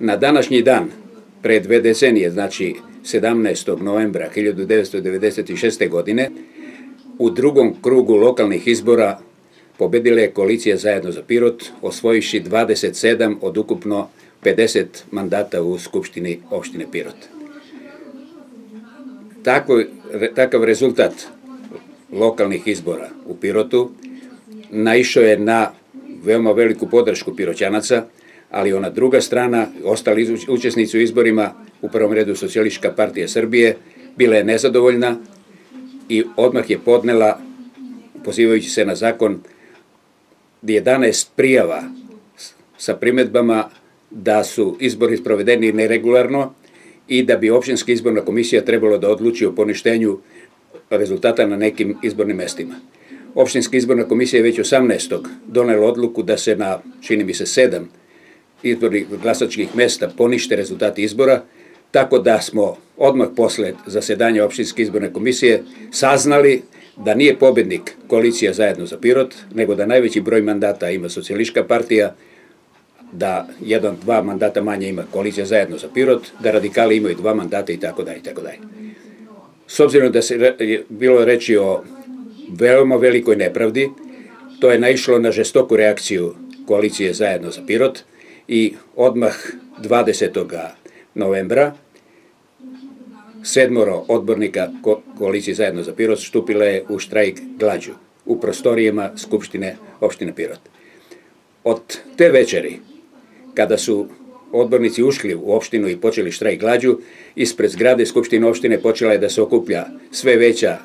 Na današnji dan, pre dve decenije, znači 17. novembra 1996. godine, u drugom krugu lokalnih izbora pobedila je koalicija Zajedno za Pirot, osvojiši 27 od ukupno 50 mandata u Skupštini opštine Pirot. Tako, takav rezultat lokalnih izbora u Pirotu naišao je na veoma veliku podršku piroćanaca, ali ona druga strana, ostali učesnici u izborima, u prvom redu Socijalistička partija Srbije, bila je nezadovoljna i odmah je podnela, pozivajući se na zakon, 11 prijava sa primetbama da su izbori sprovedeni neregularno i da bi opštinska izborna komisija trebalo da odluči o poništenju rezultata na nekim izbornim mestima. Opštinska izborna komisija je već 18. donela odluku da se na, čini mi se, sedam izbornih glasačkih mesta ponište rezultati izbora, tako da smo odmah posle zasedanja opštinske izborne komisije saznali da nije pobednik koalicija zajedno za Pirot, nego da najveći broj mandata ima socijališka partija, da jedan, dva mandata manje ima koalicija zajedno za Pirot, da radikali imaju dva mandata i tako dalje i tako dalje. S obzirom da se bilo reči o veoma velikoj nepravdi, to je naišlo na žestoku reakciju koalicije zajedno za Pirot i odmah 20. novembra sedmoro odbornika ko koalicije zajedno za Pirot stupila je u štrajk glađu u prostorijama Skupštine opštine Pirot. Od te večeri, kada su odbornici ušli u opštinu i počeli štrajk glađu, ispred zgrade Skupštine opštine počela je da se okuplja sve veća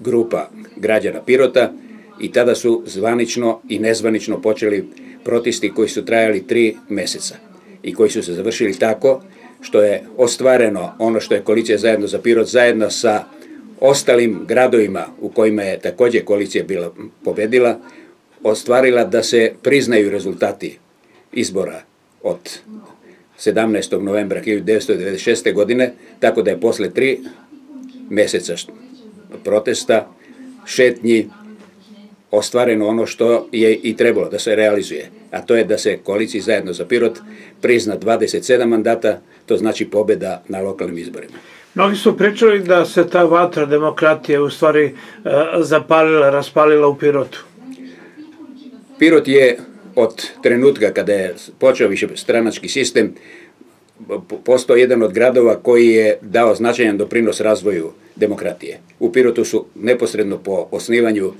grupa građana Pirota i tada su zvanično i nezvanično počeli protesti koji su trajali tri meseca i koji su se završili tako što je ostvareno ono što je koalicija zajedno za Pirot zajedno sa ostalim gradovima u kojima je takođe koalicija bila pobedila, ostvarila da se priznaju rezultati izbora od 17. novembra 1996. godine, tako da je posle tri meseca protesta, šetnji, ostvareno ono što je i trebalo da se realizuje, a to je da se koaliciji zajedno za Pirot prizna 27 mandata, to znači pobeda na lokalnim izborima. Mnogi su pričali da se ta vatra demokratije u stvari e, zapalila, raspalila u Pirotu. Pirot je od trenutka kada je počeo više stranački sistem postao jedan od gradova koji je dao značajan doprinos razvoju demokratije. U Pirotu su neposredno po osnivanju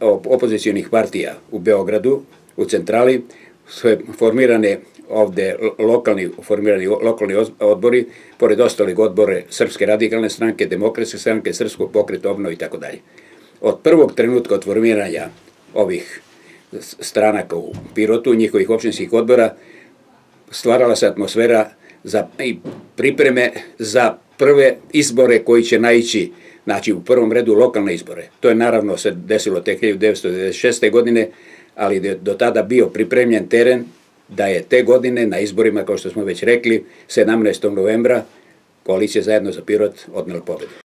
opozicijonih partija u Beogradu, u centrali, su formirane ovde lokalni, formirani lokalni odbori, pored ostalih odbore Srpske radikalne stranke, Demokratske stranke, Srpskog pokreta obnova i tako dalje. Od prvog trenutka od formiranja ovih stranaka u Pirotu, njihovih opštinskih odbora, stvarala se atmosfera za i pripreme za prve izbore koji će naići znači u prvom redu lokalne izbore. To je naravno se desilo te 1996. godine, ali je do tada bio pripremljen teren da je te godine na izborima, kao što smo već rekli, 17. novembra, koalicija zajedno za Pirot odnela pobedu.